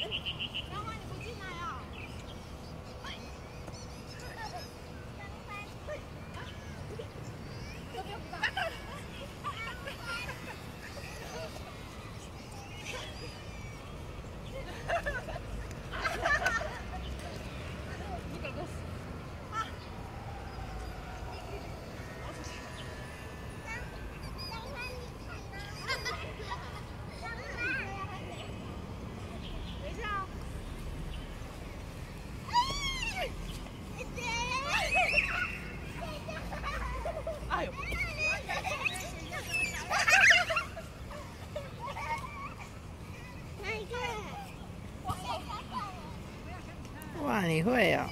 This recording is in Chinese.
杨妈你不进来啊你会呀。